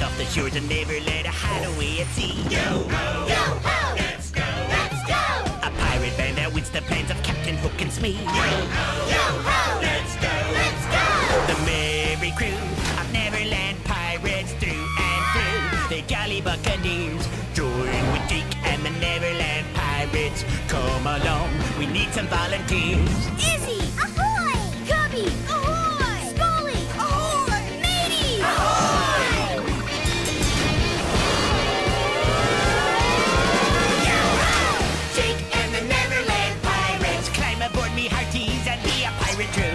Just off the shores of Neverland, a hideaway at sea. Yo ho, yo ho, let's go, let's go. A pirate band outwits the plans of Captain Hook and Smee. Yo ho, yo ho, let's go, let's go. The merry crew of Neverland pirates through and through. The jolly buccaneers join with Jake and the Neverland pirates. Come along, we need some volunteers. Izzy, climb aboard and be a pirate too.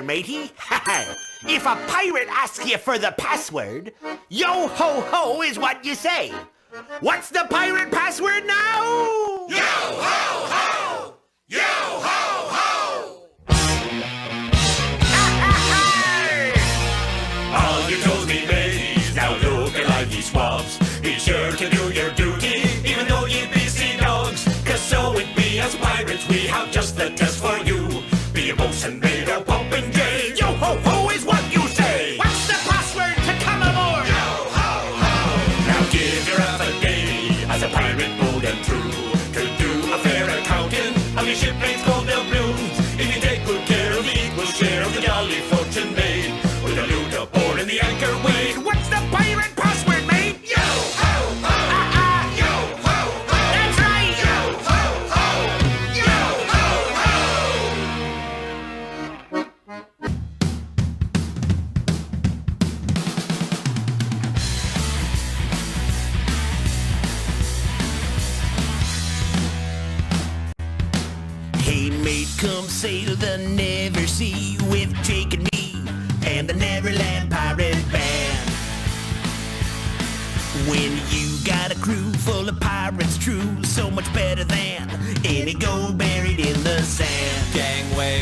There, matey. if a pirate asks you for the password, yo ho ho is what you say. What's the pirate password now?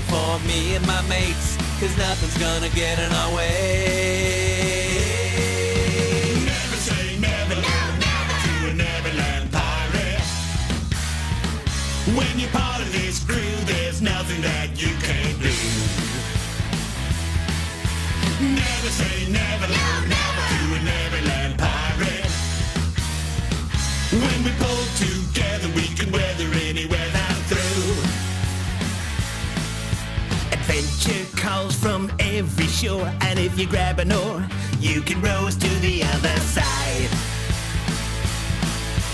For me and my mates, cause nothing's gonna get in our way. Never say never, no, never. to a Neverland pirate. When you're part of this crew, there's nothing that you can't do. Never say never, no, never to a Neverland shore, and if you grab an oar, you can row us to the other side.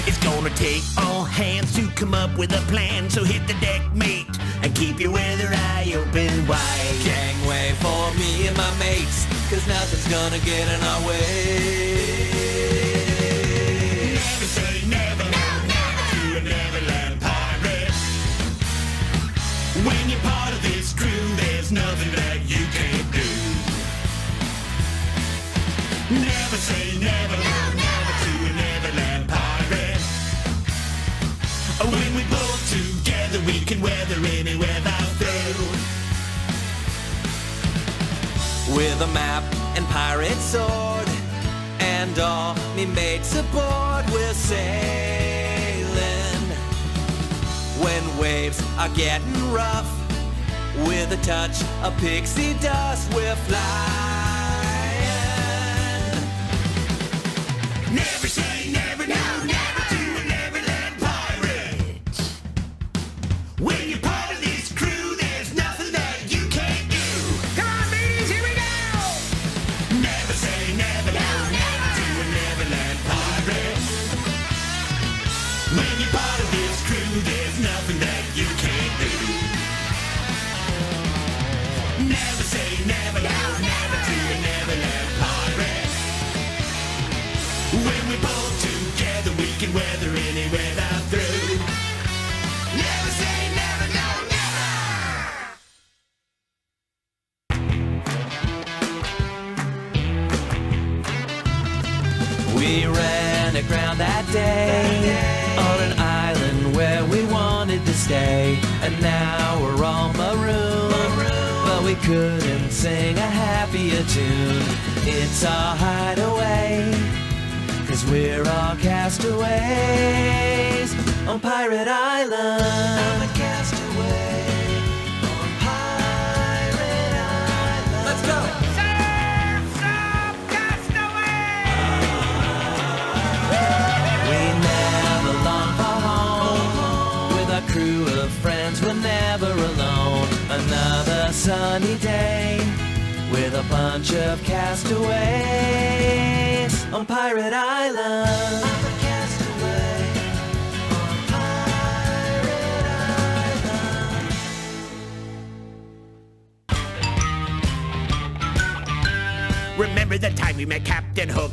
It's gonna take all hands to come up with a plan, so hit the deck, mate, and keep your weather eye open wide. Gangway for me and my mates, cause nothing's gonna get in our way. Never say never, to a Neverland pirate. When you're part of this crew, there's nothing that you can't do. Never say never, to a Neverland pirate. When we pull together, we can weather any weather through. With a map and pirate sword, and all me mates aboard, we're sailing. When waves are getting rough, with a touch of pixie dust, we're flying. Never say never, no, never to a Neverland pirate. When you're part of this crew, there's nothing that you can't do. Come on, here we go. Never say never, no, never to a Neverland pirate. When you're part of this crew, there's nothing that you can't do. Never tune. It's our hideaway, cause we're all castaways on Pirate Island. I'm a castaway on Pirate Island. Let's go! We never long for home. With our crew of friends, we're never alone. Another sunny day with a bunch of castaways on Pirate Island. I'm a castaway on Pirate Island. Remember the time we met Captain Hook?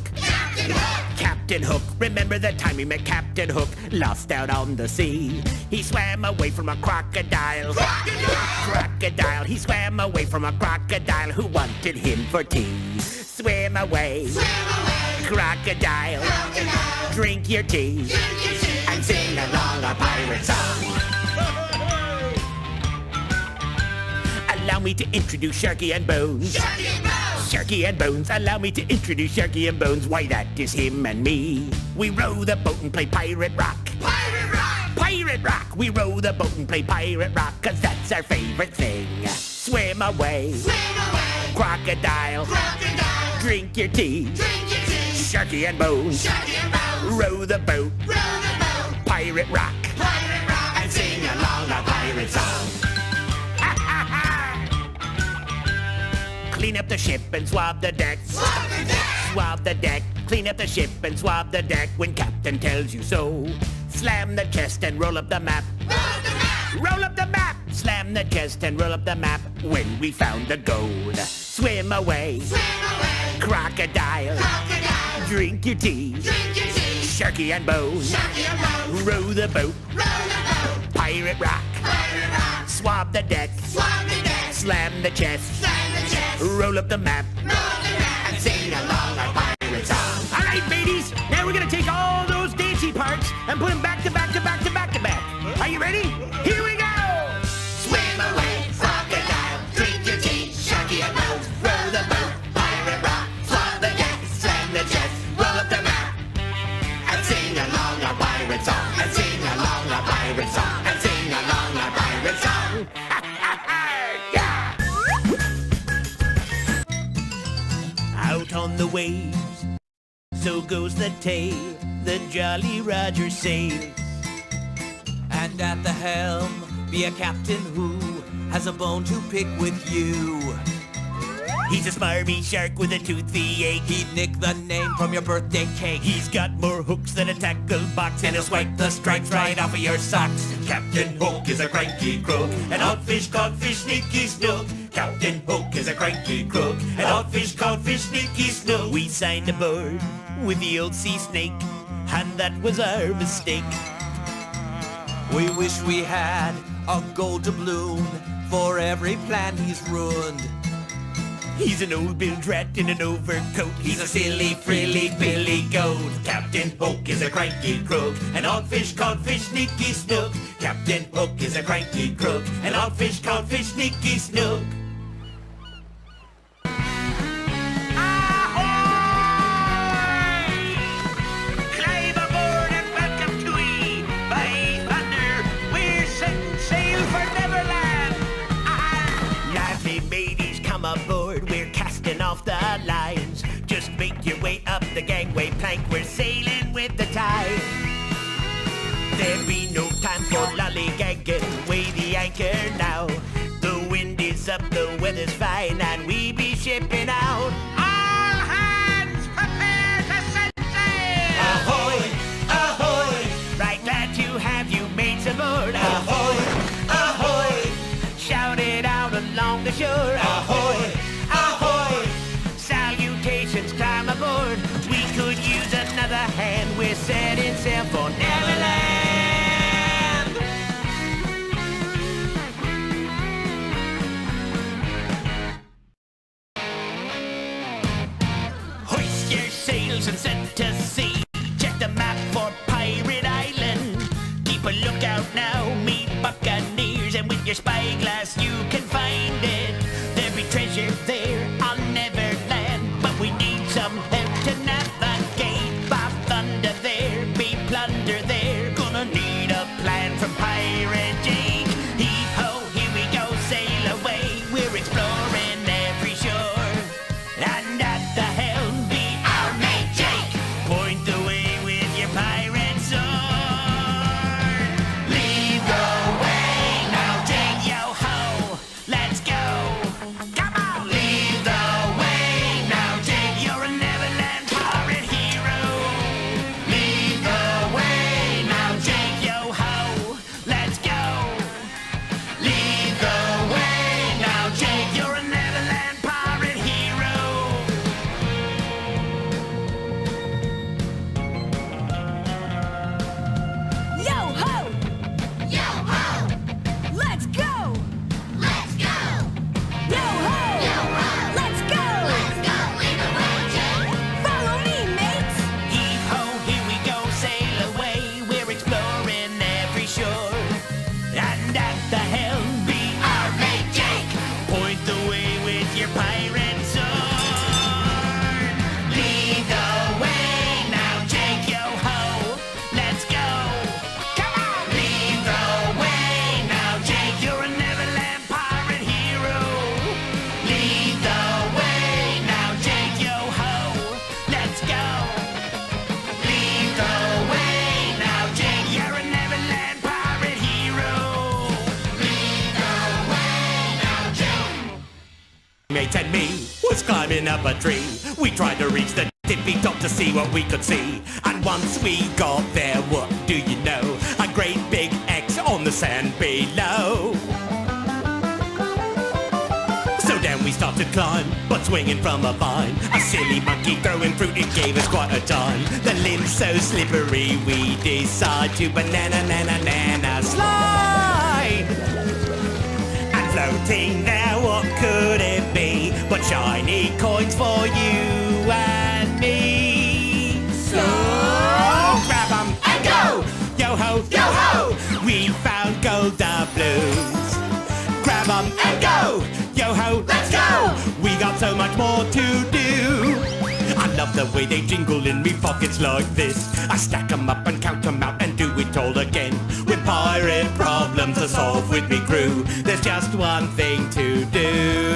Captain Hook. Remember the time we met Captain Hook? Lost out on the sea. He swam away from a crocodile. Crocodile. Crocodile, He swam away from a crocodile who wanted him for tea. Swim away. swim away, Crocodile. crocodile. drink your tea, Drink your tea. And sing along a pirate song. Allow me to introduce Sharky and Bones. Sharky and Bones, allow me to introduce Sharky and Bones. Why, that is him and me. We row the boat and play Pirate Rock. Pirate Rock! Pirate Rock! We row the boat and play Pirate Rock, cause that's our favorite thing. Swim away. Swim away. Crocodile. Crocodile. Drink your tea. Drink your tea. Sharky and Bones. Sharky and Bones. Row the boat. Row the boat. Pirate Rock. Pirate Rock. And sing along a pirate song. Clean up the ship and swab the deck. Swab the deck. Swab the deck. Clean up the ship and swab the deck when captain tells you so. Slam the chest and roll up the map. Roll up the map. Roll up the map. Slam the chest and roll up the map when we found the gold. Swim away. Swim away. Crocodile. Crocodile. Drink your tea. Drink your tea. Sharky and Bones. Sharky and Bones. Row the boat. Row the boat. Pirate Rock. Pirate Rock. Swab the deck. Swab the deck. Slam the chest. Slam the chest. Roll up the map. And sing along our pirate song. All right, ladies. Now we're gonna take all those dancey parts and put them back to back to back to back to back. Are you ready? Out on the waves, so goes the tale. The Jolly Roger sails. And at the helm be a captain who has a bone to pick with you. He's a smarmy shark with a toothy ache. He'd nick the name from your birthday cake. He's got more hooks than a tackle box, and he'll swipe the stripes right off of your socks. Captain Hook is a cranky crook, an outfish, codfish, sneaky snook. Captain Hook is a cranky crook, an outfish, codfish, sneaky snook. We signed aboard with the old sea snake, and that was our mistake. We wish we had a gold doubloon for every plan he's ruined. He's an old bilge rat in an overcoat. He's a silly, frilly, billy goat. Captain Hook is a cranky crook, an outfish, codfish, sneaky snook. Captain Hook is a cranky crook, an outfish, codfish, sneaky snook. Sailing with the tide. There'll be no time for lollygagging. Weigh the anchor now. The wind is up, the weather's fine, and we be shipping out. Sails and set to sea. We tried to reach the tippy top to see what we could see. And once we got there, what do you know? A great big X on the sand below. So then we started to climb, but swinging from a vine. A silly monkey throwing fruit, it gave us quite a time. The limbs so slippery, we decide to banana, nana, nana slide. Floating there, what could it be but shiny coins for you and me? So grab 'em and go! Yo ho, yo ho! We found gold doubloons. Grab 'em and go! Yo ho, let's go! We got so much more to do. I love the way they jingle in me pockets like this. I stack 'em up and count 'em out and do it all again. With pirate problems to solve with me crew, just one thing to do.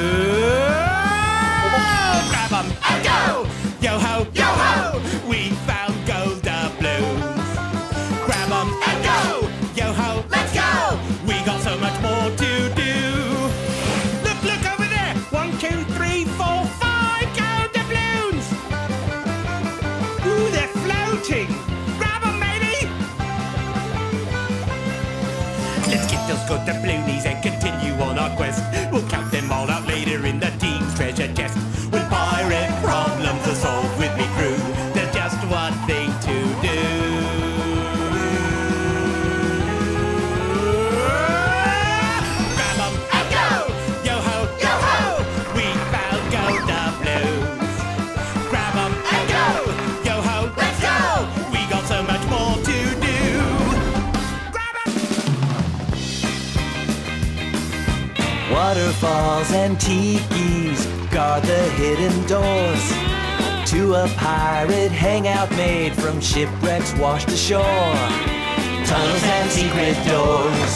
Get those good doubloonies and continue on our quest. And tikis guard the hidden doors to a pirate hangout made from shipwrecks washed ashore. Tunnels and secret doors,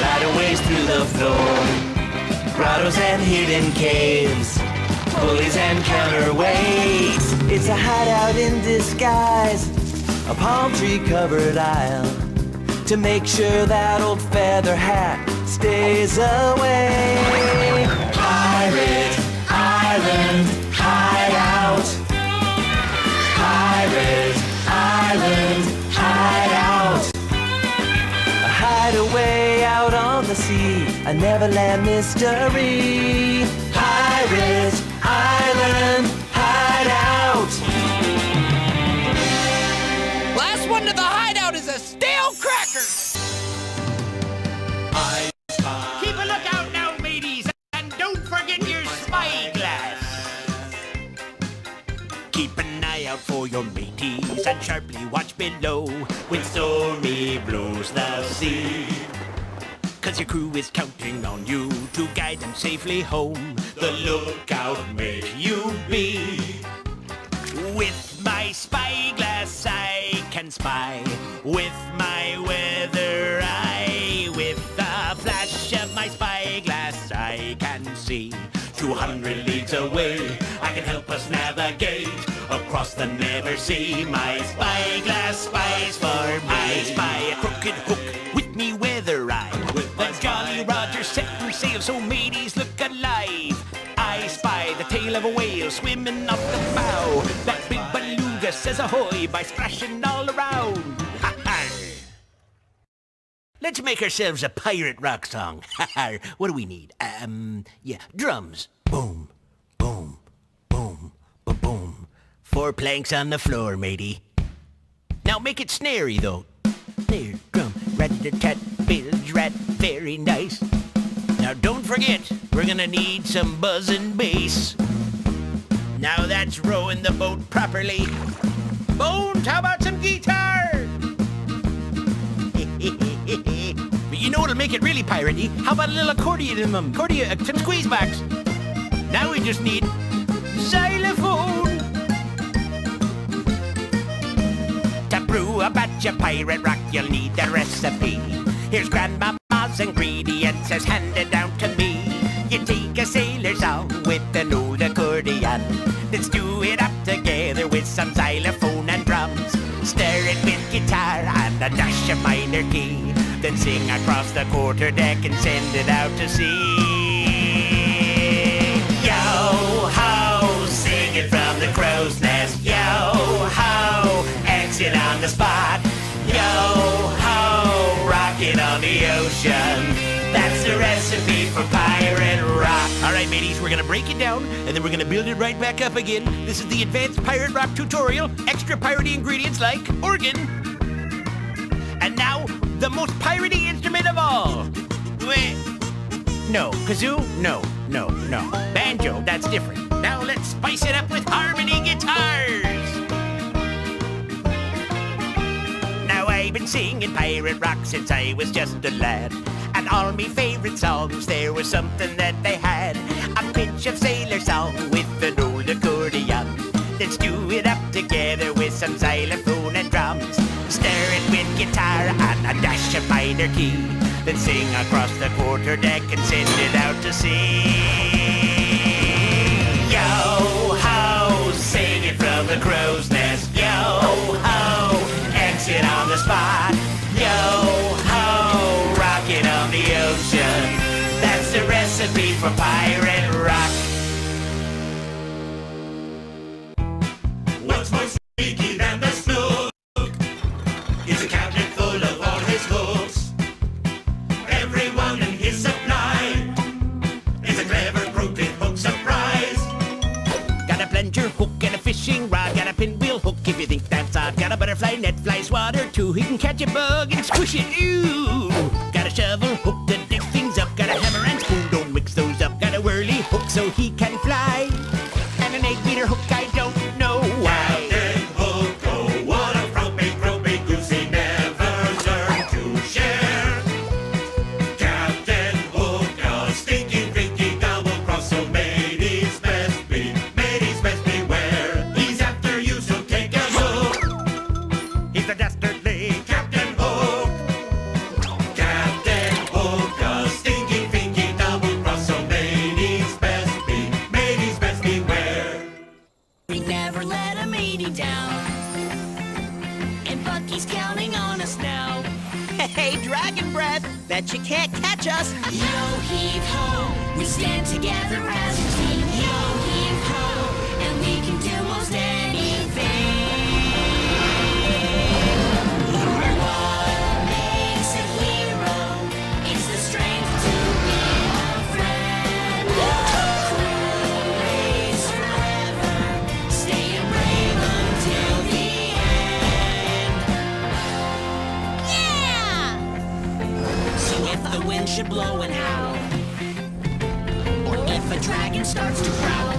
ladderways through the floor, grottos and hidden caves, pulleys and counterweights. It's a hideout in disguise, a palm tree covered isle to make sure that old feather hat stays away. Pirate Island Hideout. Pirate Island Hideout. A hideaway out on the sea, a Neverland mystery. Pirate Island Hideout. Last one to the hideout is a stale cracker. Your mateys and sharply watch below when stormy blows the sea. Cause your crew is counting on you to guide them safely home. The lookout may you be. With my spyglass I can spy. With my weather eye. With the flash of my spyglass I can see. 200 leagues away I can help us navigate across the never sea. My spyglass spies for me. I spy a crooked hook with me weather eye. With the Jolly Roger setting sail so mateys look alive. I spy the tail of a whale swimming off the bow. That big beluga says ahoy by splashing all around. Ha ha! Let's make ourselves a pirate rock song. Ha ha! What do we need? Um, yeah, drums. Boom, boom, boom, boom, boom. Four planks on the floor, matey. Now make it snary though. Snare, drum, rat-a-tat, bilge rat, very nice. Now don't forget, we're gonna need some buzzin' bass. Now that's rowing the boat properly. Bones, how about some guitar? but you know what'll make it really piratey? How about a little accordion in them? Accordion, some squeeze box. Now we just need xylophone. Brew a batch of pirate rock, you'll need the recipe. Here's grandmama's ingredients as handed down to me. You take a sailor song with an old accordion. Then stew it up together with some xylophone and drums. Stir it with guitar and a dash of minor key. Then sing across the quarter deck and send it out to sea. Yo ho, sing it from the crow's nest. On the spot. Yo ho, rock it on the ocean. That's the recipe for pirate rock. All right, mateys, we're gonna break it down and then we're gonna build it right back up again. This is the advanced pirate rock tutorial. Extra piratey ingredients like organ. And now, the most piratey instrument of all. Wait. No. Kazoo? No, no, no. Banjo, that's different. Now let's spice it up with harmony guitars. I've been singing pirate rock since I was just a lad. And all me favorite songs, there was something that they had. A pinch of sailor song with an old accordion. Then stew it up together with some xylophone and drums. Stir it with guitar and a dash of minor key. Then sing across the quarter deck and send it out to sea. Spot. Yo ho, rock it on the ocean. That's the recipe for pirate rock. What's more sneaky than the snook? Is a cabinet full of all his hooks. Everyone in his supply is a clever crooked hook surprise. Got a plunger hook and a fishing rod. Got a pinwheel hook if you think that's odd. Got a butterfly net He can catch a bug and squish it. Ooh. Got a shovel hook to dig things up. Got a hammer and spoon. Don't mix those up. Got a whirly hook so he can Bucky's counting on us now. Hey, dragon breath. Bet you can't catch us. Yo heave ho, we stand together as a team. should blow and howl. Or if a dragon starts to growl,